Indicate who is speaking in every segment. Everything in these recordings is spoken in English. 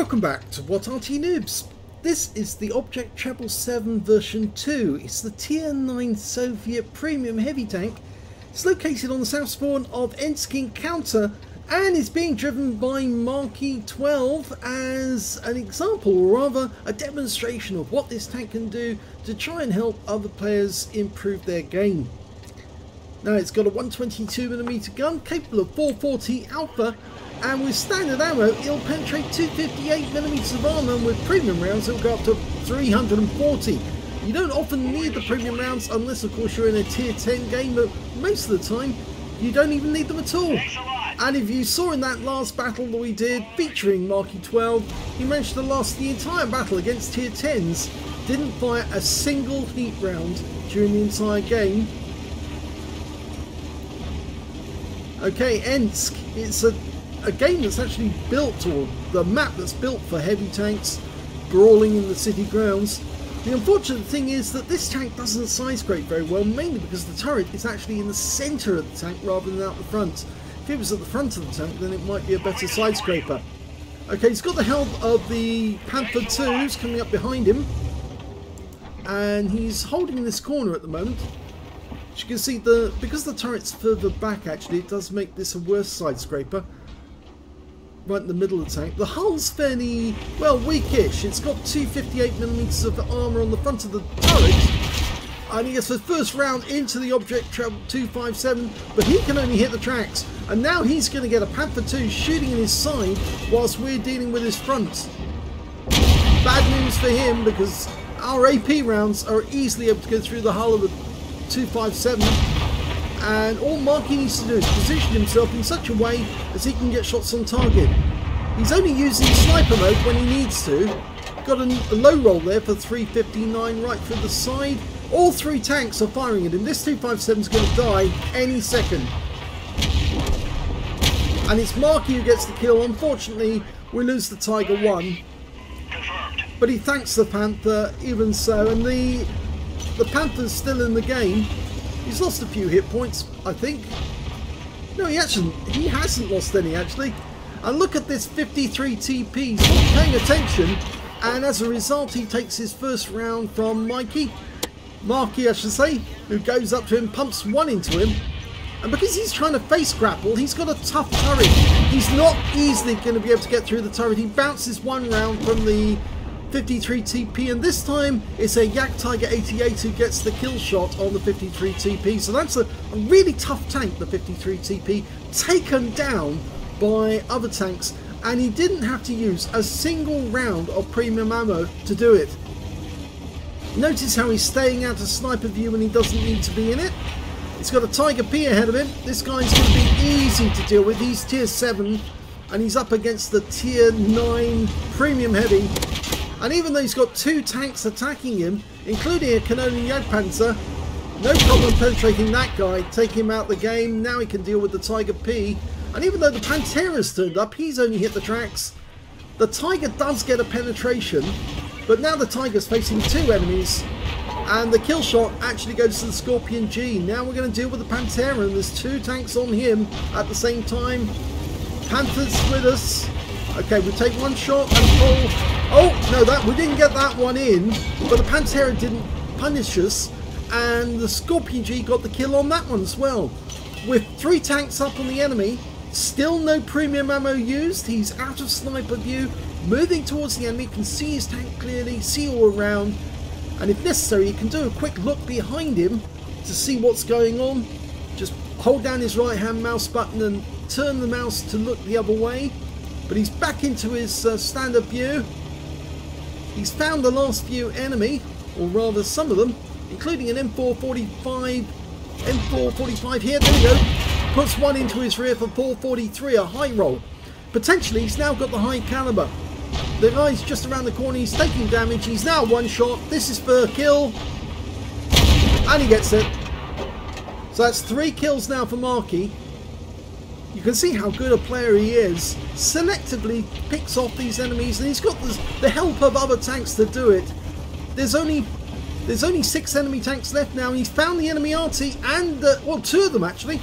Speaker 1: Welcome back to WOT Arty Noobs. This is the Object Treble 7 version 2. It's the Tier 9 Soviet Premium Heavy Tank. It's located on the south spawn of Ensk Encounter and is being driven by Marky 12 as an example, or rather a demonstration of what this tank can do to try and help other players improve their game. Now it's got a 122mm gun capable of 440 alpha and with standard ammo it'll penetrate 258mm of armor and with premium rounds it'll go up to 340. You don't often need the premium rounds unless of course you're in a tier 10 game but most of the time you don't even need them at all. And if you saw in that last battle that we did featuring Marky 12, he managed to last the entire battle against tier 10s, didn't fire a single heat round during the entire game. Okay, Ensk, it's a, a game that's actually built, or the map that's built for heavy tanks brawling in the city grounds. The unfortunate thing is that this tank doesn't side scrape very well, mainly because the turret is actually in the centre of the tank rather than out the front. If it was at the front of the tank, then it might be a better side scraper. Okay, he's got the help of the Panther 2s coming up behind him. And he's holding this corner at the moment. As you can see, the because the turret's further back, actually, it does make this a worse side scraper right in the middle of the tank. The hull's fairly, well, weakish. It's got 258mm of armour on the front of the turret. And he gets the first round into the object treble 257, but he can only hit the tracks. And now he's going to get a Panther 2 shooting in his side whilst we're dealing with his front. Bad news for him because our AP rounds are easily able to go through the hull of the 257 and all Marky needs to do is position himself in such a way as he can get shots on target. He's only using sniper mode when he needs to. Got a, a low roll there for 359 right through the side. All three tanks are firing at him. This 257 is going to die any second. And it's Marky who gets the kill. Unfortunately, we lose the Tiger 1. But he thanks the Panther even so. And the, the Panther's still in the game. He's lost a few hit points, I think. No, he hasn't. He hasn't lost any, actually. And look at this 53 TP. He's not paying attention. And as a result, he takes his first round from Mikey. Marky, I should say, who goes up to him, pumps one into him. And because he's trying to face grapple, he's got a tough turret. He's not easily going to be able to get through the turret. He bounces one round from the 53 TP and this time it's a Jagdtiger 88 who gets the kill shot on the 53 TP so that's a, really tough tank the 53 TP taken down by other tanks and he didn't have to use a single round of premium ammo to do it. Notice how he's staying out of sniper view when he doesn't need to be in it. He's got a Tiger P ahead of him. This guy's going to be easy to deal with. He's tier 7 and he's up against the tier 9 premium heavy and even though he's got two tanks attacking him, including a Kanonenjagdpanzer, no problem penetrating that guy, taking him out the game. Now he can deal with the Tiger P. And even though the Pantera's turned up, he's only hit the tracks. The Tiger does get a penetration, but now the Tiger's facing two enemies. And the kill shot actually goes to the Scorpion G. Now we're going to deal with the Pantera, and there's two tanks on him at the same time. Panther's with us. Okay, we take one shot and pull Oh, no, that we didn't get that one in, but the Pantera didn't punish us, and the Scorpion G got the kill on that one as well. With three tanks up on the enemy, still no premium ammo used, he's out of sniper view, moving towards the enemy, can see his tank clearly, see all around, and if necessary, he can do a quick look behind him to see what's going on. Just hold down his right hand mouse button and turn the mouse to look the other way. But he's back into his uh, standard view He's found the last few enemy, or rather some of them, including an M445, M445 here, there we go, puts one into his rear for 443, a high roll. Potentially he's now got the high caliber. The guy's just around the corner, he's taking damage, he's now one shot, this is for a kill, and he gets it. So that's three kills now for Marky. You can see how good a player he is. Selectively picks off these enemies and he's got the help of other tanks to do it. There's only there's only six enemy tanks left now and he's found the enemy arty and, uh, well two of them actually.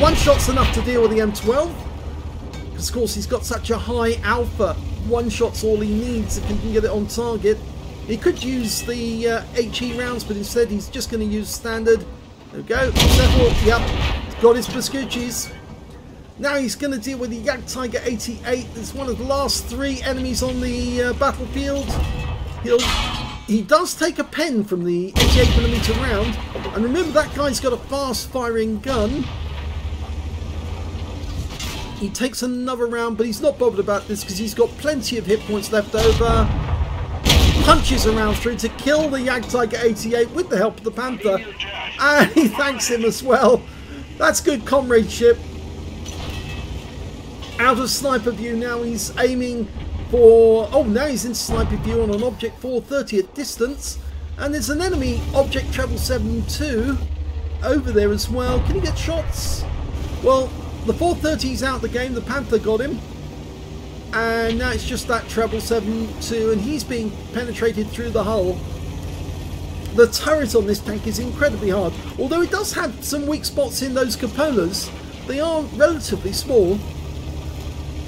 Speaker 1: One shot's enough to deal with the M12 Because of course he's got such a high alpha. One shot's all he needs if he can get it on target. He could use the uh, HE rounds, but instead he's just going to use standard. There we go. Several. Yep. Got his Pascucci's. Now he's going to deal with the Jagdtiger 88. It's one of the last three enemies on the uh, battlefield. He'll, he does take a pen from the 88mm round. And remember that guy's got a fast firing gun. He takes another round, but he's not bothered about this because he's got plenty of hit points left over. Punches around through to kill the Jagdtiger 88 with the help of the Panther. And he thanks him as well. That's good comradeship. Out of sniper view now, he's aiming for... Oh, now he's in sniper view on an object 430 at distance. And there's an enemy object treble 72 over there as well. Can he get shots? Well, the 430's out the game. The Panther got him. And now it's just that treble 7-2 and he's being penetrated through the hull. The turret on this tank is incredibly hard. Although it does have some weak spots in those cupolas, they are relatively small.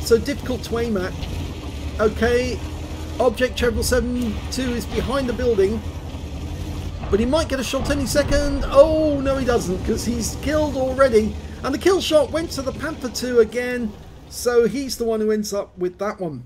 Speaker 1: So difficult to aim at. Okay, object treble 7-2 is behind the building. But he might get a shot any second. Oh, no he doesn't because he's killed already. And the kill shot went to the Panther 2 again. So he's the one who ends up with that one.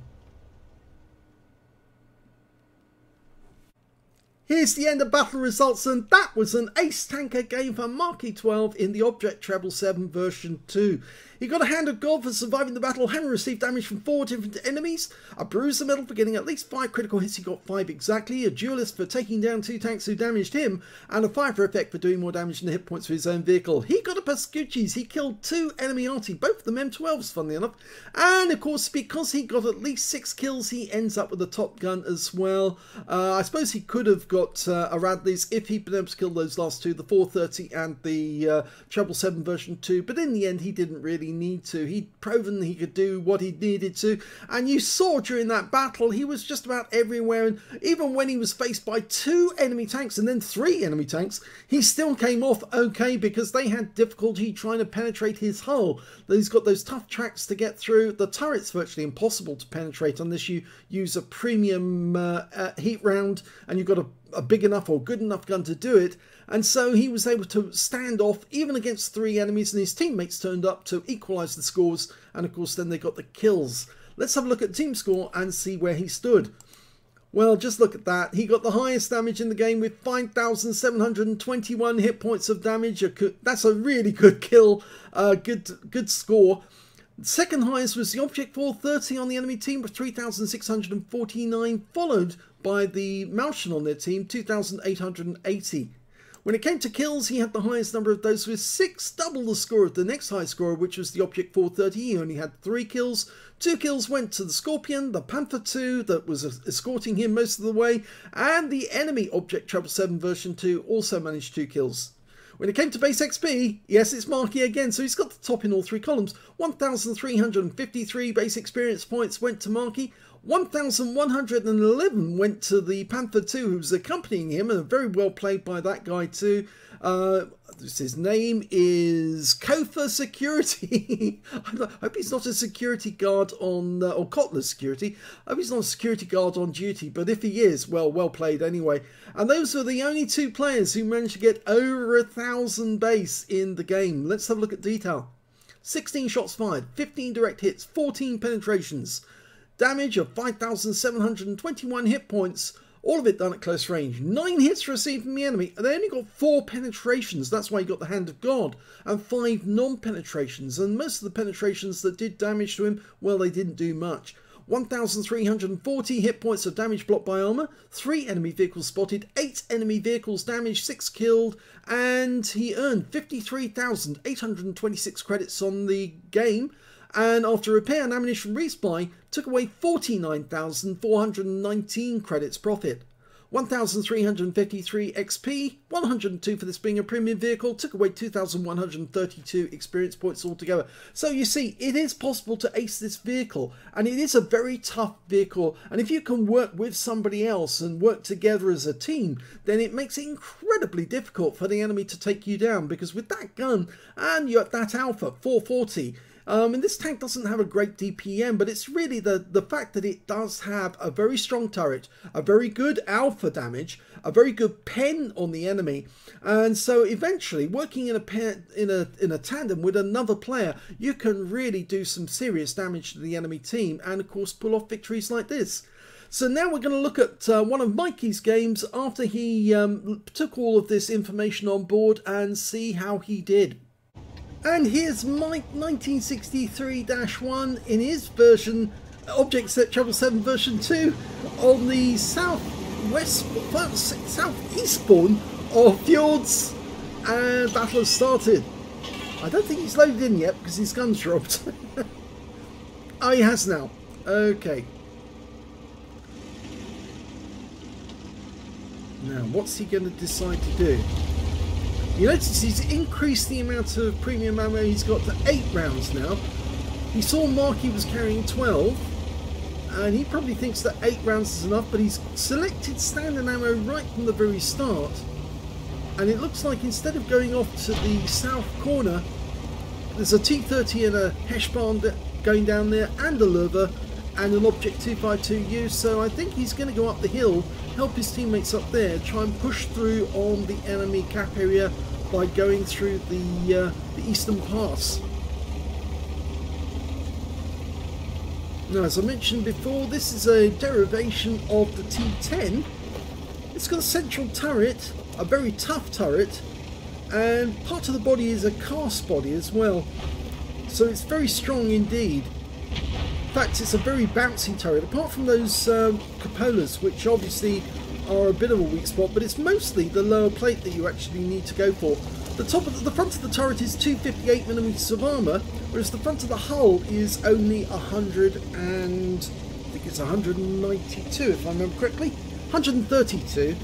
Speaker 1: Here's the end of battle results and that was an ace tanker game for Marky 12 in the Object Treble 7 version 2. He got a Hand of God for surviving the battle, Hammer received damage from four different enemies, a Bruiser medal for getting at least five critical hits, he got five exactly, a Duelist for taking down two tanks who damaged him, and a Fifer effect for doing more damage than the hit points for his own vehicle. He got a Pascucci's, he killed two enemy arty, both of them M12s funnily enough, and of course because he got at least six kills he ends up with a Top Gun as well. Uh, I suppose he could have got uh, a Radley's if he'd been able to kill those last two, the 430 and the uh, Treble 7 version 2, but in the end he didn't really need to. He'd proven he could do what he needed to, and you saw during that battle he was just about everywhere. And even when he was faced by two enemy tanks and then three enemy tanks, he still came off okay because they had difficulty trying to penetrate his hull. He's got those tough tracks to get through. The turret's virtually impossible to penetrate unless you use a premium uh, uh, heat round and you've got a a big enough or good enough gun to do it, and so he was able to stand off even against three enemies, and his teammates turned up to equalise the scores, and of course then they got the kills. Let's have a look at team score and see where he stood. Well, just look at that. He got the highest damage in the game with 5,721 hit points of damage. That's a really good kill, uh, good good score. Second highest was the Object 430 on the enemy team with 3,649, followed by the Malchen on their team, 2,880. When it came to kills, he had the highest number of those with six, double the score of the next high scorer, which was the Object 430. He only had three kills. Two kills went to the Scorpion, the Panther 2 that was escorting him most of the way, and the enemy Object 777 version 2 also managed two kills. When it came to base XP, yes, it's Marky again, so he's got the top in all three columns. 1,353 base experience points went to Marky, 1,111 went to the Panther 2 who was accompanying him and very well played by that guy too. Uh, his name is Kofa Security. I hope he's not a security guard on, uh, or Kotler Security. I hope he's not a security guard on duty, but if he is, well, well played anyway. And those were the only two players who managed to get over a thousand base in the game. Let's have a look at detail. 16 shots fired, 15 direct hits, 14 penetrations, Damage of 5,721 hit points, all of it done at close range. Nine hits received from the enemy, and they only got four penetrations. That's why he got the Hand of God, and five non-penetrations. And most of the penetrations that did damage to him, well, they didn't do much. 1,340 hit points of damage blocked by armour, 3 enemy vehicles spotted, 8 enemy vehicles damaged, 6 killed, and he earned 53,826 credits on the game and after repair and ammunition resupply took away 49,419 credits profit. 1,353 XP, 102 for this being a premium vehicle, took away 2,132 experience points altogether. So you see, it is possible to ace this vehicle, and it is a very tough vehicle, and if you can work with somebody else and work together as a team, then it makes it incredibly difficult for the enemy to take you down, because with that gun and you're at that Alpha 440, Um, and this tank doesn't have a great DPM, but it's really the, the fact that it does have a very strong turret, a very good alpha damage, a very good pen on the enemy, and so eventually working in a pair, in a in a tandem with another player, you can really do some serious damage to the enemy team, and of course pull off victories like this. So now we're going to look at uh, one of Mikey's games after he um, took all of this information on board and see how he did. And here's Mike 1963-1 in his version, Object Set Travel 7 version 2, on the south southwest, southeastbourne of Fjords, and battle has started. I don't think he's loaded in yet because his gun's dropped. oh, he has now. Okay. Now, what's he going to decide to do? You notice he's increased the amount of premium ammo he's got to 8 rounds now. He saw Marky was carrying 12, and he probably thinks that 8 rounds is enough, but he's selected standard ammo right from the very start. And it looks like instead of going off to the south corner, there's a T-30 and a Heshbon going down there, and a Löwe, and an Object 252U, so I think he's going to go up the hill, help his teammates up there, try and push through on the enemy cap area by going through the, uh, the eastern pass. Now, as I mentioned before, this is a derivation of the T10. It's got a central turret, a very tough turret, and part of the body is a cast body as well. So it's very strong indeed. In fact, it's a very bouncy turret, apart from those um, cupolas, which obviously are a bit of a weak spot, but it's mostly the lower plate that you actually need to go for. The top of the, the front of the turret is 258 millimeters of armour, whereas the front of the hull is only 100 and I think it's 192 if I remember correctly, 132,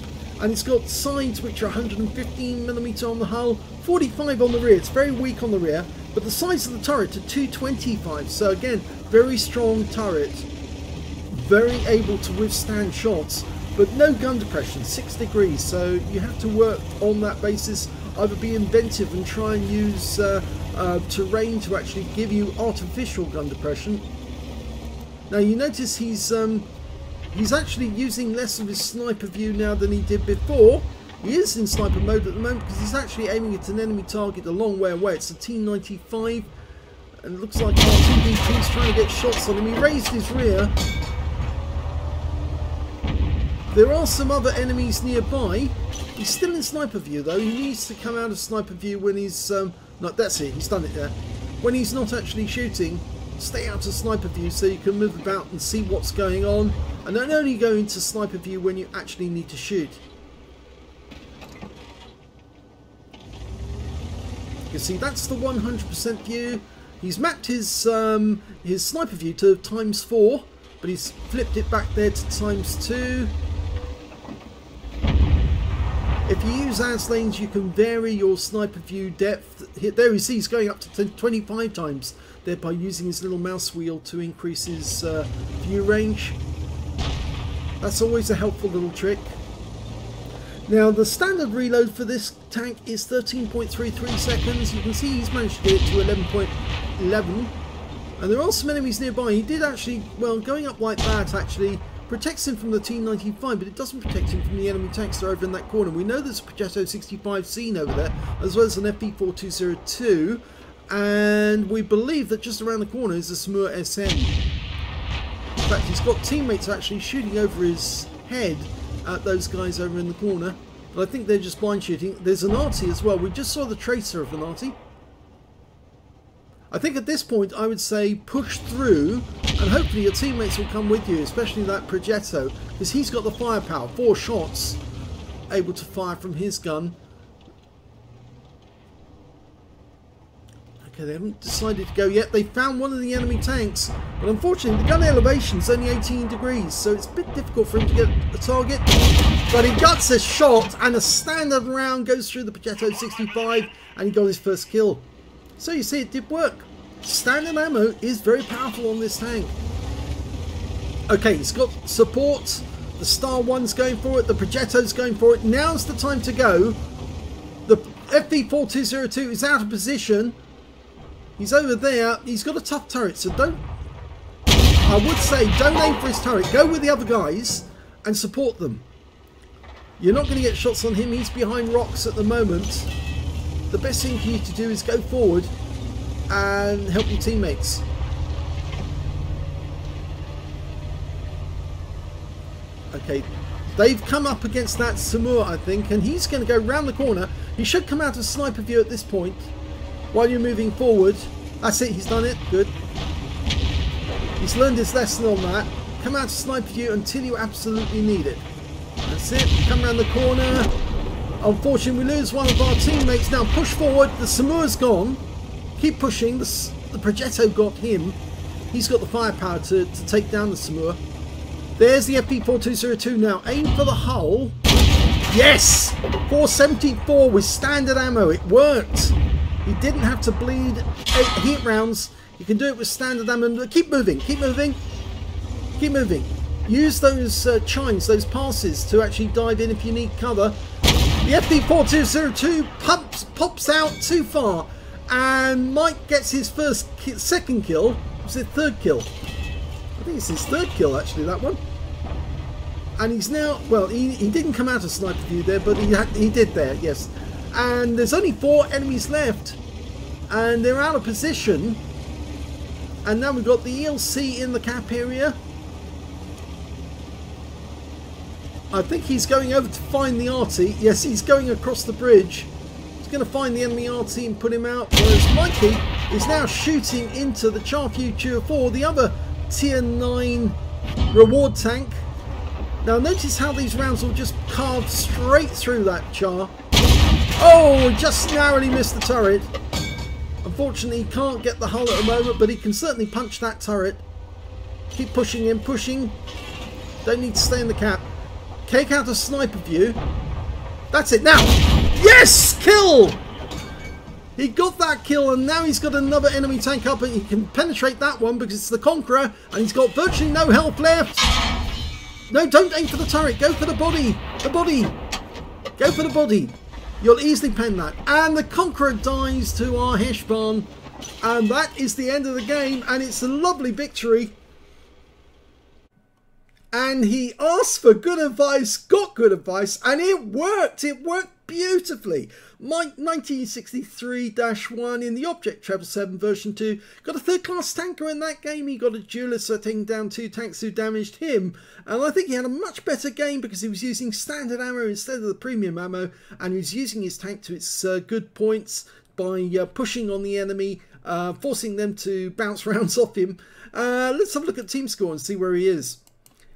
Speaker 1: and it's got sides which are 115 millimeter on the hull, 45 on the rear. It's very weak on the rear, but the size of the turret are 225. So again, very strong turret, very able to withstand shots but no gun depression, 6 degrees, so you have to work on that basis, either be inventive and try and use uh, uh, terrain to actually give you artificial gun depression. Now you notice he's um, he's actually using less of his sniper view now than he did before. He is in sniper mode at the moment because he's actually aiming at an enemy target a long way away. It's a T-95 and it looks like R2D2 is trying to get shots on him. He raised his rear there are some other enemies nearby. He's still in sniper view though. He needs to come out of sniper view when he's... Um, no, that's it, he's done it there. When he's not actually shooting, stay out of sniper view so you can move about and see what's going on. And then only go into sniper view when you actually need to shoot. You see that's the 100% view. He's mapped his um, his sniper view to times 4, but he's flipped it back there to times 2. If you use Aslain's, you can vary your sniper view depth. There you see he's going up to 25 times there by using his little mouse wheel to increase his uh, view range. That's always a helpful little trick. Now the standard reload for this tank is 13.33 seconds. You can see he's managed to get it to 11.11. And there are some enemies nearby. He did actually, well, going up like that actually protects him from the T-95, but it doesn't protect him from the enemy tanks that are over in that corner. We know there's a Progetto 65 seen over there, as well as an FV4202, and we believe that just around the corner is a Somua SM. In fact, he's got teammates actually shooting over his head at those guys over in the corner, but I think they're just blind shooting. There's an Arty as well. We just saw the tracer of an Arty. I think at this point I would say push through and hopefully your teammates will come with you, especially that Progetto, because he's got the firepower, four shots able to fire from his gun. Okay, they haven't decided to go yet. They found one of the enemy tanks, but unfortunately the gun elevation is only 18 degrees, so it's a bit difficult for him to get the target. But he guts a shot, and a standard round goes through the Progetto 65, and he got his first kill. So you see, it did work. Standard ammo is very powerful on this tank. Okay, it's got support. The Star 1's going for it. The Progetto's going for it. Now's the time to go. The FV4202 is out of position. He's over there. He's got a tough turret, so don't... I would say don't aim for his turret. Go with the other guys and support them. You're not going to get shots on him. He's behind rocks at the moment. The best thing for you to do is go forward and help your teammates. Okay, they've come up against that Somua, I think, and he's going to go round the corner. He should come out of sniper view at this point while you're moving forward. That's it, he's done it. Good. He's learned his lesson on that. Come out of sniper you until you absolutely need it. That's it. Come around the corner. Unfortunately, we lose one of our teammates. Now push forward. The Somua's gone. Keep pushing. The, the Progetto got him. He's got the firepower to, to take down the Somua. There's the FV4202 now. Aim for the hull. Yes! 474 with standard ammo. It worked. He didn't have to bleed eight heat rounds. You can do it with standard ammo. Keep moving. Keep moving. Keep moving. Use those uh, chimes, those passes, to actually dive in if you need cover. The FV4202 pumps, pops out too far. And Mike gets his first, ki second kill. Was it third kill? I think it's his third kill actually, that one. And he's now, well, he, he didn't come out of sniper view there, but he, had, he did there, yes. And there's only four enemies left. And they're out of position. And now we've got the ELC in the cap area. I think he's going over to find the arty. Yes, he's going across the bridge. He's going to find the enemy arty and put him out. Whereas Mikey is now shooting into the Char Futur 4, the other tier 9 reward tank. Now notice how these rounds will just carve straight through that char. Oh, just narrowly missed the turret. Unfortunately, he can't get the hull at the moment, but he can certainly punch that turret. Keep pushing him, pushing. Don't need to stay in the cap. Cake out a sniper view. That's it. Now! Yes! Kill! He got that kill and now he's got another enemy tank up and he can penetrate that one because it's the Conqueror and he's got virtually no health left. No, don't aim for the turret. Go for the body. The body. Go for the body. You'll easily pen that. And the Conqueror dies to our Heshbon. And that is the end of the game. And it's a lovely victory. And he asked for good advice, got good advice, and it worked. It worked beautifully. Mike 1963-1 in the Object 777 version 2 got a third class tanker in that game. He got a duelist setting down two tanks who damaged him. And I think he had a much better game because he was using standard ammo instead of the premium ammo. And he was using his tank to its uh, good points by uh, pushing on the enemy, uh, forcing them to bounce rounds off him. Uh, let's have a look at team score and see where he is.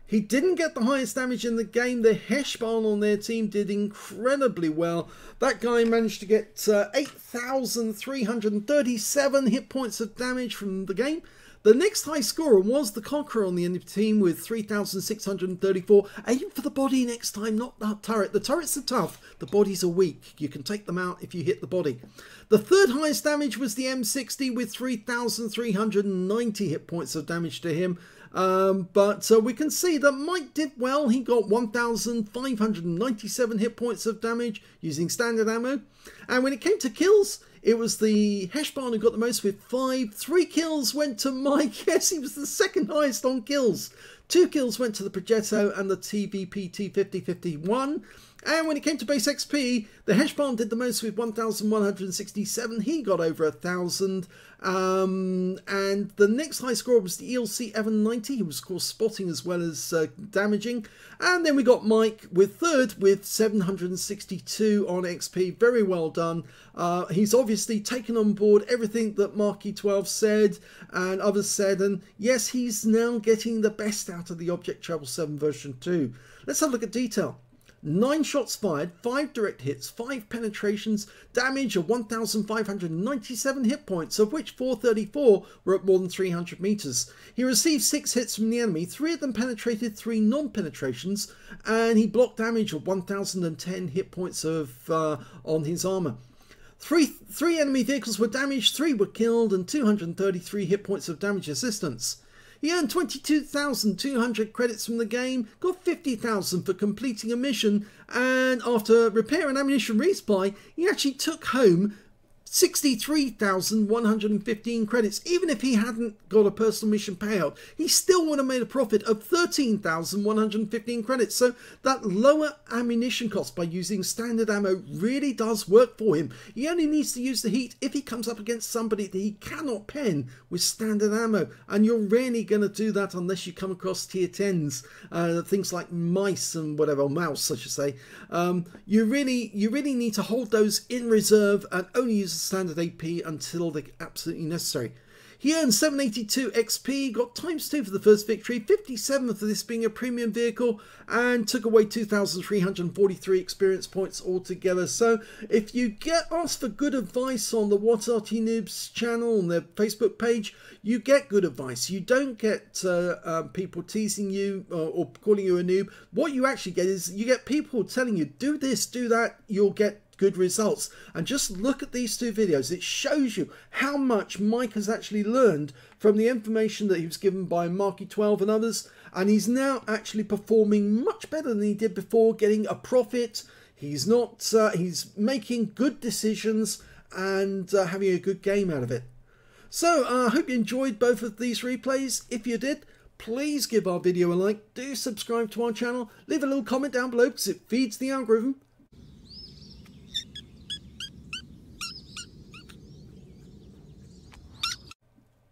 Speaker 1: He didn't get the highest damage in the game. The Heshbon on their team did incredibly well. That guy managed to get uh, 8,337 hit points of damage from the game. The next high scorer was the Conqueror on the the team with 3,634. Aim for the body next time, not the turret. The turrets are tough, the bodies are weak. You can take them out if you hit the body. The third highest damage was the M60 with 3,390 hit points of damage to him. Um, but uh, we can see that Mike did well. He got 1,597 hit points of damage using standard ammo. And when it came to kills, it was the Heshbon who got the most with five. Three kills went to Mike. Yes, he was the second highest on kills. Two kills went to the Progetto and the TVP T5051. And when it came to base XP, the Heshbon did the most with 1,167. He got over a thousand. Um, and the next high score was the ELC EVEN 90. He was, of course, spotting as well as uh, damaging. And then we got Mike with third with 762 on XP. Very well done. Uh, he's obviously taken on board everything that Marky 12 said and others said. And yes, he's now getting the best out of the Object Treble 7 version 2. Let's have a look at detail. 9 shots fired, 5 direct hits, 5 penetrations, damage of 1,597 hit points, of which 434 were at more than 300 metres. He received 6 hits from the enemy, 3 of them penetrated, 3 non-penetrations, and he blocked damage of 1,010 hit points of uh, on his armour. Three, three enemy vehicles were damaged, three were killed, and 233 hit points of damage assistance. He earned 22,200 credits from the game, got 50,000 for completing a mission, and after repair and ammunition resupply, he actually took home 63,115 credits. Even if he hadn't got a personal mission payout, he still would have made a profit of 13,115 credits. So that lower ammunition cost by using standard ammo really does work for him. He only needs to use the heat if he comes up against somebody that he cannot pen with standard ammo. And you're rarely going to do that unless you come across tier 10s, uh, things like mice and whatever, mouse I should say. Um, you really you really need to hold those in reserve and only use standard AP until they're absolutely necessary. He earned 782 XP, got times 2 for the first victory, 57 for this being a premium vehicle, and took away 2,343 experience points altogether. So if you get asked for good advice on the WOT Arty Noobs channel on their Facebook page, you get good advice. You don't get uh, um, people teasing you or, uh, or calling you a noob. What you actually get is you get people telling you, do this, do that, you'll get good results. And just look at these two videos. It shows you how much Mike has actually learned from the information that he was given by Marky12 and others. And he's now actually performing much better than he did before, getting a profit. He's not, uh, he's making good decisions and uh, having a good game out of it. So uh, I uh, hope you enjoyed both of these replays. If you did, please give our video a like, do subscribe to our channel, leave a little comment down below because it feeds the algorithm